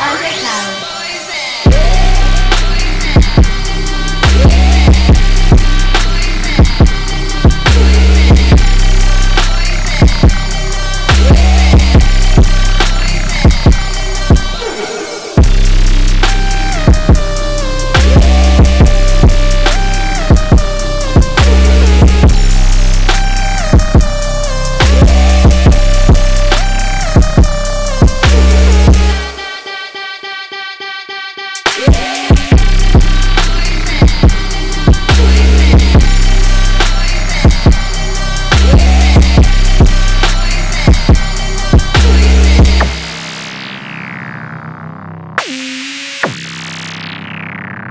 Underground.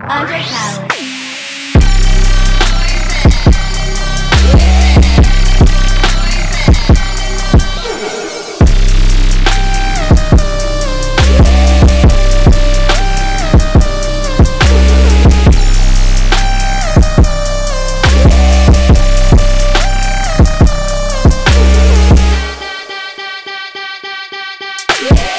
Underpowered. Yeah.